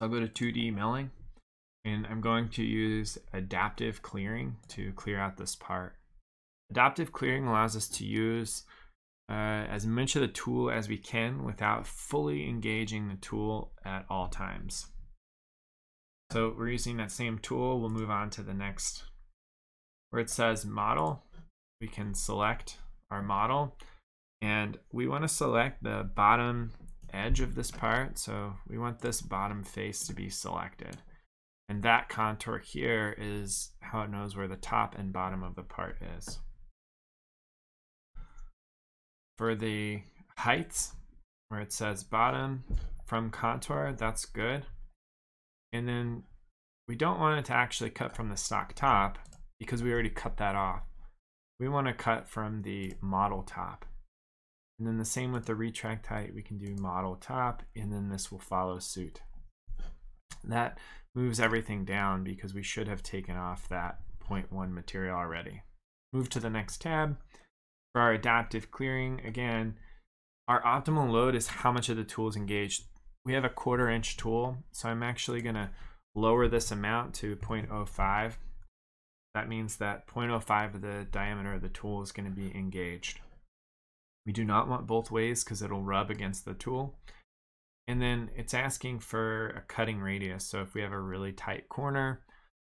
I'll go to 2D milling and I'm going to use adaptive clearing to clear out this part. Adaptive clearing allows us to use uh, as much of the tool as we can without fully engaging the tool at all times. So we're using that same tool. We'll move on to the next where it says model. We can select our model and we want to select the bottom edge of this part. So we want this bottom face to be selected. And that contour here is how it knows where the top and bottom of the part is. For the heights, where it says bottom from contour, that's good. And then we don't want it to actually cut from the stock top because we already cut that off. We want to cut from the model top. And then the same with the retract height, we can do model top, and then this will follow suit. That moves everything down because we should have taken off that 0.1 material already. Move to the next tab. For our adaptive clearing, again, our optimal load is how much of the tool is engaged. We have a quarter inch tool, so I'm actually gonna lower this amount to 0.05. That means that 0.05 of the diameter of the tool is gonna be engaged. We do not want both ways because it'll rub against the tool. And then it's asking for a cutting radius. So if we have a really tight corner,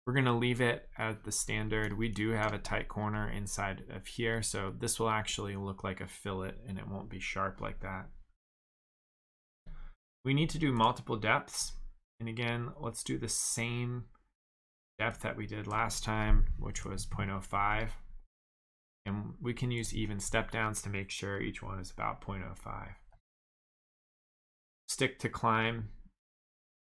we're going to leave it at the standard. We do have a tight corner inside of here. So this will actually look like a fillet and it won't be sharp like that. We need to do multiple depths. And again, let's do the same depth that we did last time, which was 0.05. And we can use even step downs to make sure each one is about 0.05. Stick to climb.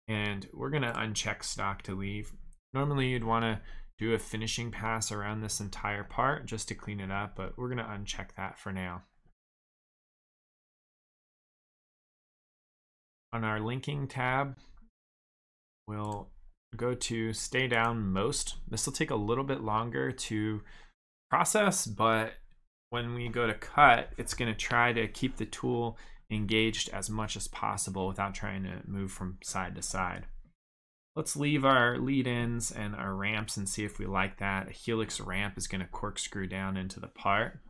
And we're going to uncheck stock to leave. Normally you'd want to do a finishing pass around this entire part just to clean it up, but we're going to uncheck that for now. On our linking tab, we'll go to stay down most. This will take a little bit longer to process, but when we go to cut, it's going to try to keep the tool engaged as much as possible without trying to move from side to side. Let's leave our lead ins and our ramps and see if we like that. A helix ramp is going to corkscrew down into the part.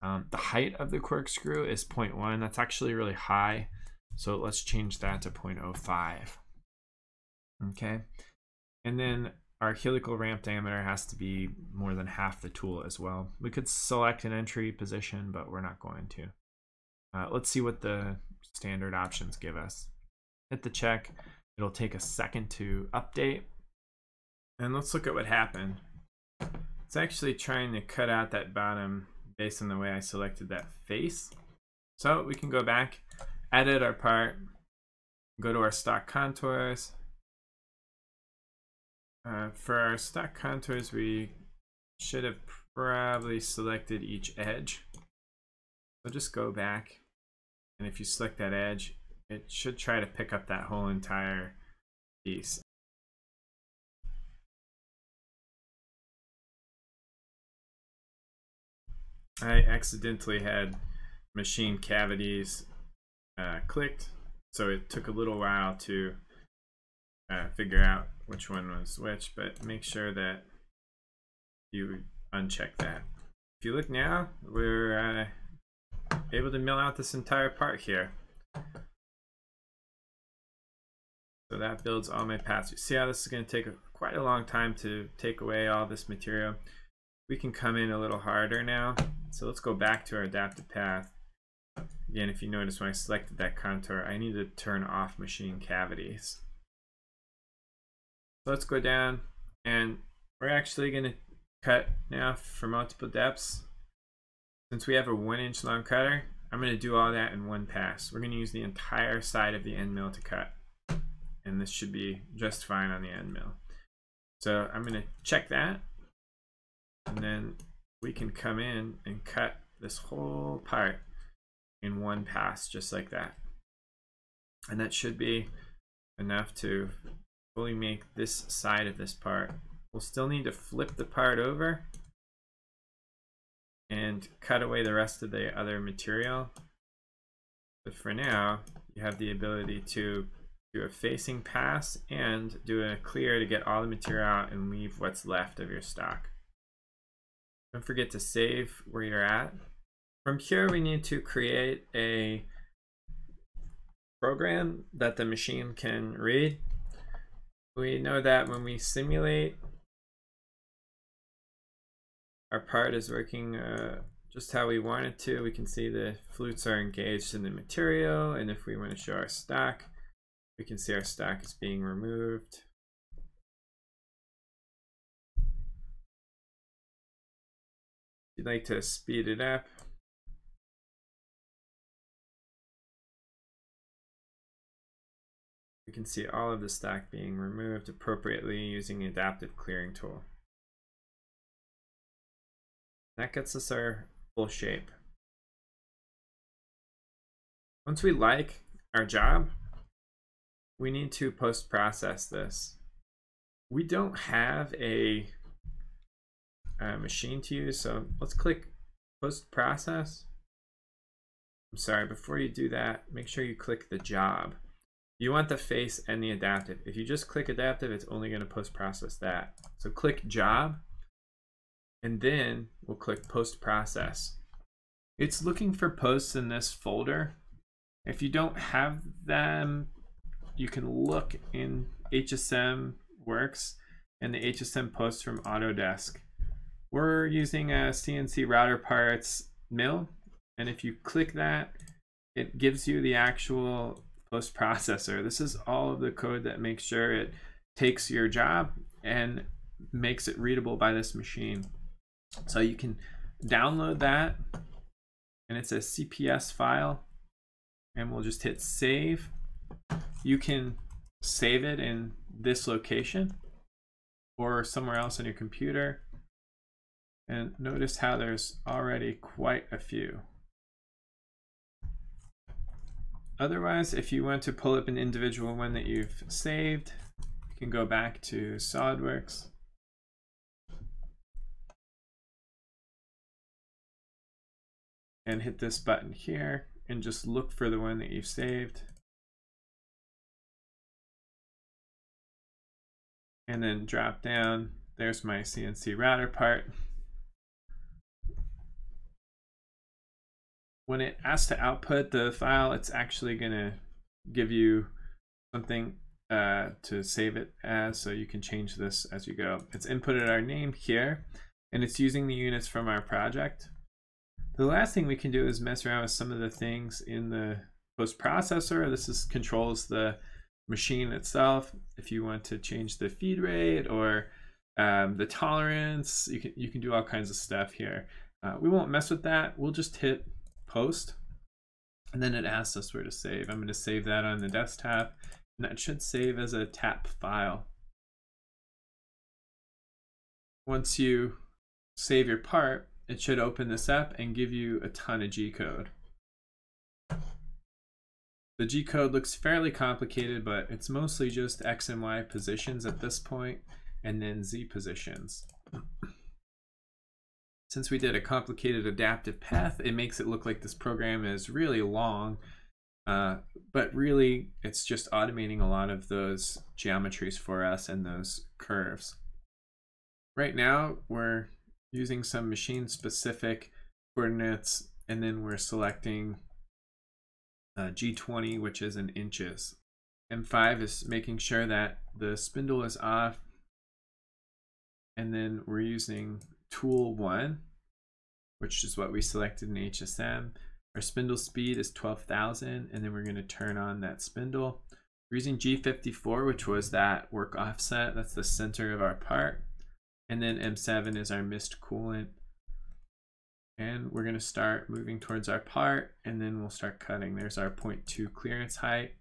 Um, the height of the corkscrew is 0.1. That's actually really high. So let's change that to 0.05. Okay. And then our helical ramp diameter has to be more than half the tool as well. We could select an entry position, but we're not going to. Uh, let's see what the standard options give us. Hit the check. It'll take a second to update. And let's look at what happened. It's actually trying to cut out that bottom based on the way I selected that face. So we can go back, edit our part, go to our stock contours, uh, for our stock contours, we should have probably selected each edge. So just go back, and if you select that edge, it should try to pick up that whole entire piece. I accidentally had machine cavities uh, clicked, so it took a little while to uh, figure out which one was which, but make sure that you uncheck that. If you look now, we're uh, able to mill out this entire part here. So that builds all my paths. You see how this is going to take quite a long time to take away all this material. We can come in a little harder now. So let's go back to our adaptive path. Again, if you notice when I selected that contour, I need to turn off machine cavities let's go down and we're actually going to cut now for multiple depths. Since we have a one inch long cutter, I'm going to do all that in one pass. We're going to use the entire side of the end mill to cut. And this should be just fine on the end mill. So I'm going to check that. And then we can come in and cut this whole part in one pass, just like that. And that should be enough to fully make this side of this part. We'll still need to flip the part over and cut away the rest of the other material. But for now, you have the ability to do a facing pass and do a clear to get all the material out and leave what's left of your stock. Don't forget to save where you're at. From here, we need to create a program that the machine can read. We know that when we simulate, our part is working uh, just how we want it to. We can see the flutes are engaged in the material, and if we want to show our stock, we can see our stock is being removed. If you'd like to speed it up, we can see all of the stock being removed appropriately using the adaptive clearing tool. That gets us our full shape. Once we like our job, we need to post-process this. We don't have a, a machine to use, so let's click post-process. I'm sorry, before you do that, make sure you click the job. You want the face and the adaptive. If you just click adaptive, it's only going to post process that. So click job, and then we'll click post process. It's looking for posts in this folder. If you don't have them, you can look in HSM Works and the HSM posts from Autodesk. We're using uh, a CNC router parts mill, and if you click that, it gives you the actual post processor. This is all of the code that makes sure it takes your job and makes it readable by this machine. So you can download that and it's a CPS file and we'll just hit save. You can save it in this location or somewhere else on your computer. And notice how there's already quite a few. Otherwise, if you want to pull up an individual one that you've saved, you can go back to SOLIDWORKS. And hit this button here and just look for the one that you've saved. And then drop down, there's my CNC router part. When it asks to output the file, it's actually going to give you something uh, to save it as, so you can change this as you go. It's inputted our name here, and it's using the units from our project. The last thing we can do is mess around with some of the things in the post processor. This is controls the machine itself. If you want to change the feed rate or um, the tolerance, you can you can do all kinds of stuff here. Uh, we won't mess with that. We'll just hit post. And then it asks us where to save. I'm going to save that on the desktop. And that should save as a tap file. Once you save your part, it should open this up and give you a ton of G-code. The G-code looks fairly complicated, but it's mostly just X and Y positions at this point, and then Z positions since we did a complicated adaptive path, it makes it look like this program is really long, uh, but really it's just automating a lot of those geometries for us and those curves. Right now, we're using some machine specific coordinates, and then we're selecting uh, G20, which is in inches. M5 is making sure that the spindle is off, and then we're using tool one, which is what we selected in HSM. Our spindle speed is 12,000, and then we're gonna turn on that spindle. We're using G54, which was that work offset. That's the center of our part. And then M7 is our mist coolant. And we're gonna start moving towards our part, and then we'll start cutting. There's our 0.2 clearance height.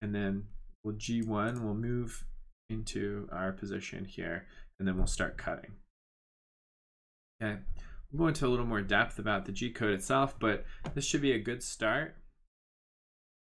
And then we'll G1, we'll move into our position here, and then we'll start cutting. Okay, we'll go into a little more depth about the G code itself, but this should be a good start.